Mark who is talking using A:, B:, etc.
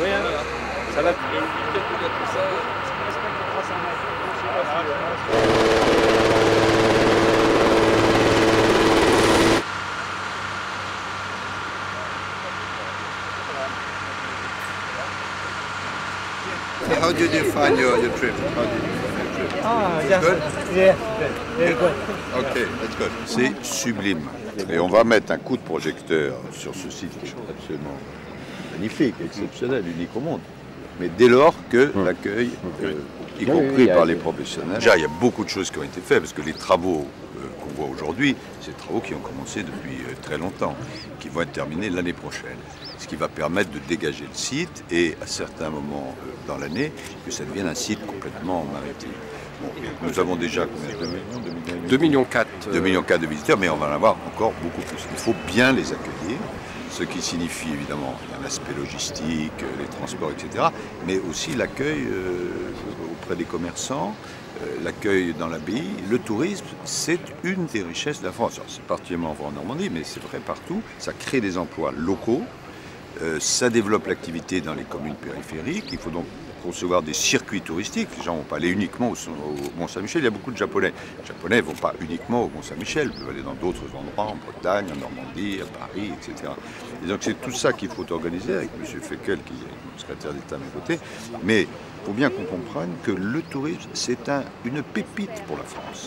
A: Oui, hein, ça va.
B: How did you find your, your trip? How did you find your trip?
C: Ah,
B: good?
C: yeah, good, very good.
B: Ok, that's good. C'est sublime. Et on va mettre un coup de projecteur sur ce site absolument magnifique, exceptionnel, unique au monde. Mais dès lors que l'accueil, euh, y
D: Oui,
B: compris
D: oui,
B: par les professionnels, déjà il y a beaucoup de choses qui ont été faites, parce que les travaux euh, qu'on voit aujourd'hui, c'est des travaux qui ont commencé depuis euh, très longtemps, qui vont être terminés l'année prochaine. Ce qui va permettre de dégager le site et à certains moments euh, dans l'année, que ça devienne un site complètement maritime. Bon, nous avons déjà combien 2 millions, 2 millions
A: 2 millions 4.
B: 2 millions quatre de visiteurs, mais on va en avoir encore beaucoup plus. Il faut bien les accueillir, ce qui signifie évidemment un logistique, euh, les transports, etc., mais aussi l'accueil euh, auprès des commerçants, euh, l'accueil dans l'abbaye. Le tourisme, c'est une des richesses de la France. C'est particulièrement vrai en Normandie, mais c'est vrai partout. Ça crée des emplois locaux, ça développe l'activité dans les communes périphériques. Il faut donc concevoir des circuits touristiques. Les gens ne vont pas aller uniquement au, Mont-Saint-Michel. Il y a beaucoup de Japonais. Les Japonais ne vont pas uniquement au Mont-Saint-Michel. Ils peuvent aller dans d'autres endroits, en Bretagne, en Normandie, à Paris, etc. Et donc c'est tout ça qu'il faut organiser avec M. Feckel, qui est secrétaire d'État à mes côtés. Mais il faut bien qu'on comprenne que le tourisme, c'est un- une pépite pour la France.